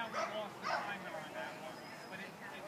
now we lost the timer on that one. But it, it